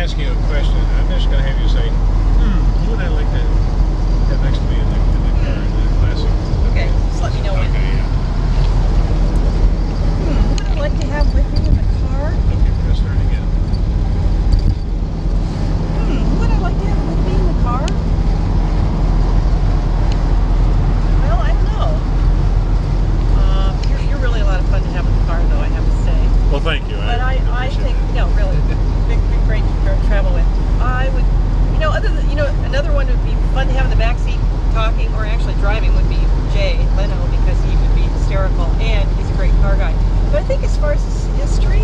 ask you a question. I'm just going to have you say, hmm, who would I like to have next to me in the, in the car in the classic? Okay, just let me know when. Okay, yeah. Hmm, who would I like to have with me in the car? Okay, we're going to start again. Hmm, who would I like to have with me in the car? Well, I don't know. Uh, you're, you're really a lot of fun to have in the car, though, I have to say. Well, thank you. But I, I appreciate think, it. no, really, great to travel with. I would, you know, other than, you know, another one would be fun to have in the back seat talking or actually driving would be Jay Leno because he would be hysterical and he's a great car guy. But I think as far as history